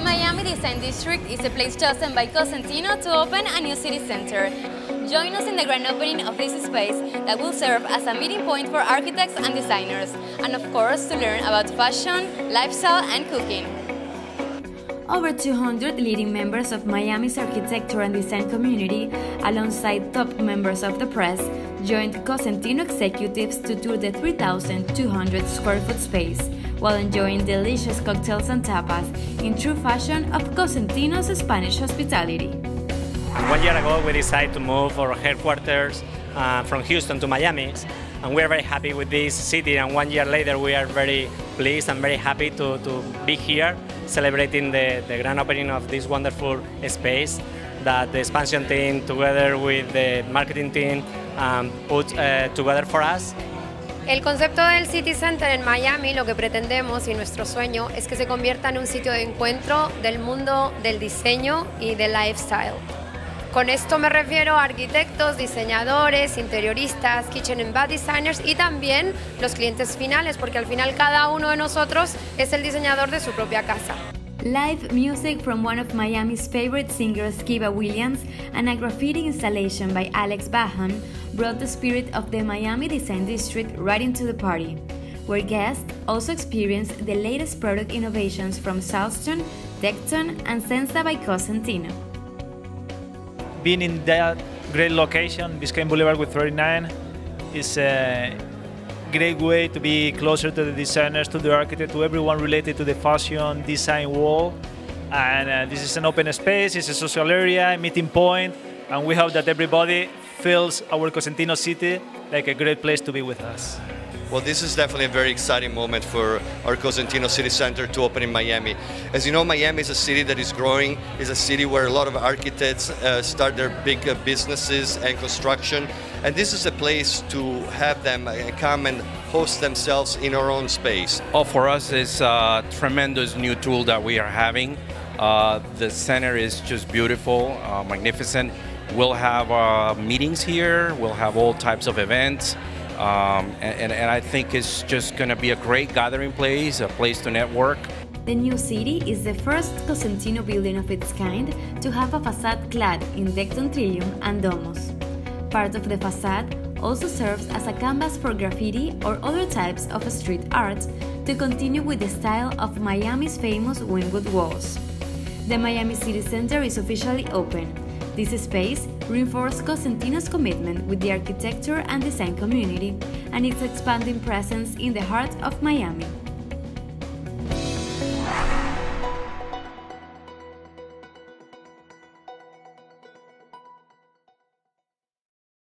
Miami Design District is a place chosen by Cosentino to open a new city center. Join us in the grand opening of this space that will serve as a meeting point for architects and designers, and of course to learn about fashion, lifestyle and cooking. Over 200 leading members of Miami's architecture and design community, alongside top members of the press, joined Cosentino executives to tour the 3,200 square foot space while enjoying delicious cocktails and tapas in true fashion of Cosentino's Spanish hospitality. One year ago, we decided to move our headquarters uh, from Houston to Miami, and we're very happy with this city. And one year later, we are very pleased and very happy to, to be here celebrating the, the grand opening of this wonderful space that the expansion team, together with the marketing team, um, put uh, together for us. El concepto del City Center en Miami, lo que pretendemos y nuestro sueño es que se convierta en un sitio de encuentro del mundo del diseño y del lifestyle. Con esto me refiero a arquitectos, diseñadores, interioristas, kitchen and bath designers y también los clientes finales, porque al final cada uno de nosotros es el diseñador de su propia casa. Live music from one of Miami's favorite singers, Kiva Williams, and a graffiti installation by Alex Baham brought the spirit of the Miami Design District right into the party, where guests also experienced the latest product innovations from Silestone, Dekton, and Sensa by Cosentino. Being in that great location, Biscayne Boulevard with 39, is a great way to be closer to the designers, to the architect, to everyone related to the fashion design world. And uh, this is an open space, it's a social area, a meeting point, and we hope that everybody feels our Cosentino city like a great place to be with us. Well, this is definitely a very exciting moment for our Cosentino City Center to open in Miami. As you know, Miami is a city that is growing, is a city where a lot of architects uh, start their big uh, businesses and construction. And this is a place to have them uh, come and host themselves in our own space. Oh, for us, it's a tremendous new tool that we are having. Uh, the center is just beautiful, uh, magnificent. We'll have uh, meetings here, we'll have all types of events. Um, and, and I think it's just going to be a great gathering place, a place to network. The new city is the first Cosentino building of its kind to have a facade clad in Dekton Trillium and Domoos. Part of the facade also serves as a canvas for graffiti or other types of street art to continue with the style of Miami's famous Wynwood walls. The Miami City Center is officially open this space reinforced Cosentino's commitment with the architecture and design community and its expanding presence in the heart of Miami.